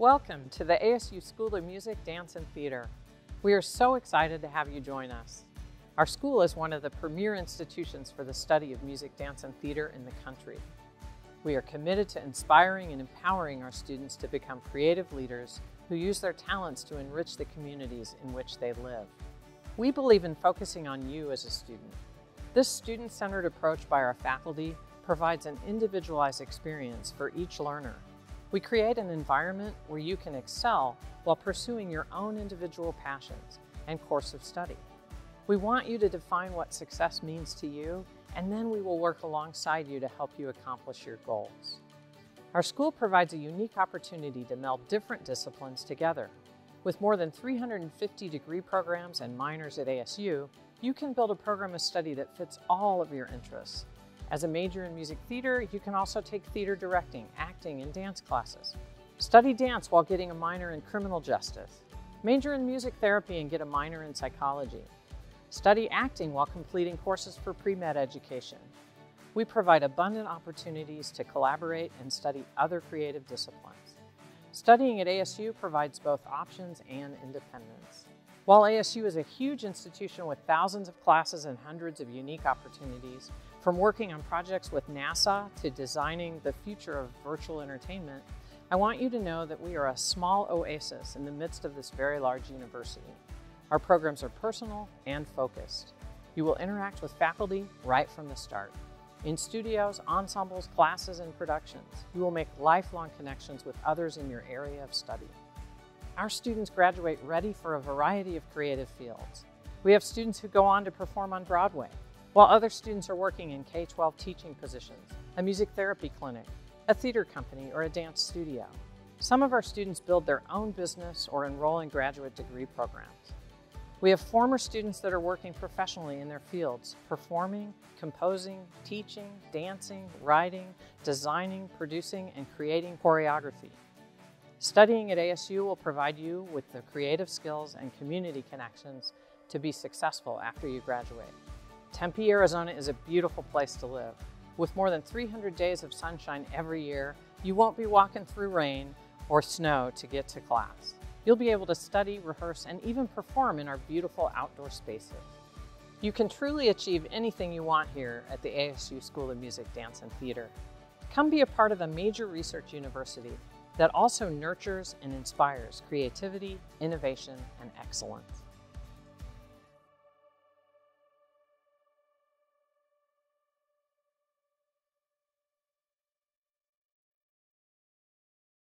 Welcome to the ASU School of Music, Dance, and Theater. We are so excited to have you join us. Our school is one of the premier institutions for the study of music, dance, and theater in the country. We are committed to inspiring and empowering our students to become creative leaders who use their talents to enrich the communities in which they live. We believe in focusing on you as a student. This student-centered approach by our faculty provides an individualized experience for each learner. We create an environment where you can excel while pursuing your own individual passions and course of study. We want you to define what success means to you, and then we will work alongside you to help you accomplish your goals. Our school provides a unique opportunity to meld different disciplines together. With more than 350 degree programs and minors at ASU, you can build a program of study that fits all of your interests as a major in music theater, you can also take theater directing, acting, and dance classes. Study dance while getting a minor in criminal justice. Major in music therapy and get a minor in psychology. Study acting while completing courses for pre-med education. We provide abundant opportunities to collaborate and study other creative disciplines. Studying at ASU provides both options and independence. While ASU is a huge institution with thousands of classes and hundreds of unique opportunities, from working on projects with NASA to designing the future of virtual entertainment, I want you to know that we are a small oasis in the midst of this very large university. Our programs are personal and focused. You will interact with faculty right from the start. In studios, ensembles, classes, and productions, you will make lifelong connections with others in your area of study. Our students graduate ready for a variety of creative fields. We have students who go on to perform on Broadway, while other students are working in K-12 teaching positions, a music therapy clinic, a theater company, or a dance studio. Some of our students build their own business or enroll in graduate degree programs. We have former students that are working professionally in their fields, performing, composing, teaching, dancing, writing, designing, producing, and creating choreography. Studying at ASU will provide you with the creative skills and community connections to be successful after you graduate. Tempe, Arizona is a beautiful place to live. With more than 300 days of sunshine every year, you won't be walking through rain or snow to get to class. You'll be able to study, rehearse, and even perform in our beautiful outdoor spaces. You can truly achieve anything you want here at the ASU School of Music, Dance, and Theater. Come be a part of a major research university that also nurtures and inspires creativity, innovation, and excellence.